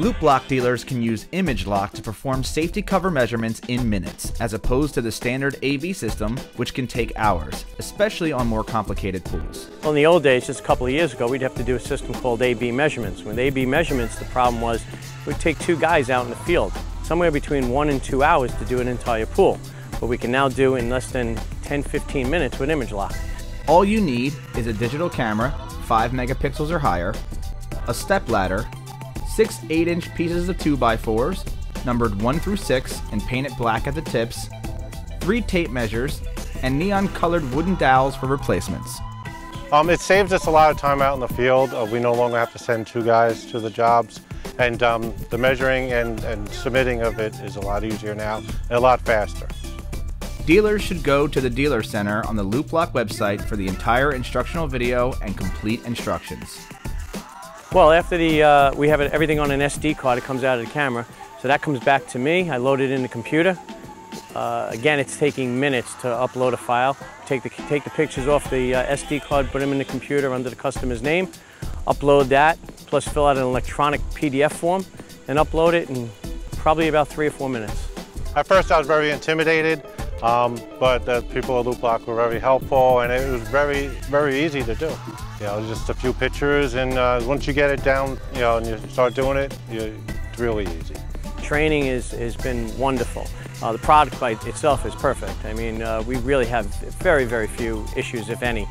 Loop-Loc dealers can use Image-Loc to perform safety cover measurements in minutes, as opposed to the standard AB system, which can take hours, especially on more complicated pools. Well, in the old days, just a couple of years ago, we'd have to do a system called AB measurements. With AB measurements, the problem was it would take two guys out in the field, somewhere between one and two hours to do an entire pool. But we can now do in less than 10, 15 minutes with Image-Loc. All you need is a digital camera, 5 megapixels or higher, a step ladder, six 8 inch pieces of 2x4s, numbered 1 through 6 and painted black at the tips, three tape measures, and neon colored wooden dowels for replacements. Um, it saves us a lot of time out in the field. Uh, we no longer have to send two guys to the jobs. And um, the measuring and, and submitting of it is a lot easier now and a lot faster. Dealers should go to the Dealer Center on the Loop-Loc website for the entire instructional video and complete instructions. Well, after the, uh, we have everything on an SD card, it comes out of the camera. So that comes back to me, I load it in the computer. Uh, again, it's taking minutes to upload a file. Take the, take the pictures off the uh, SD card, put them in the computer under the customer's name, upload that, plus fill out an electronic PDF form, and upload it in probably about three or four minutes. At first I was very intimidated, um, but the people at Loop-Loc were very helpful and it was very, very easy to do. You know, just a few pictures and uh, once you get it down, you know, and you start doing it, you, it's really easy. Training is, has been wonderful. Uh, the product by itself is perfect. I mean, uh, we really have very, very few issues, if any.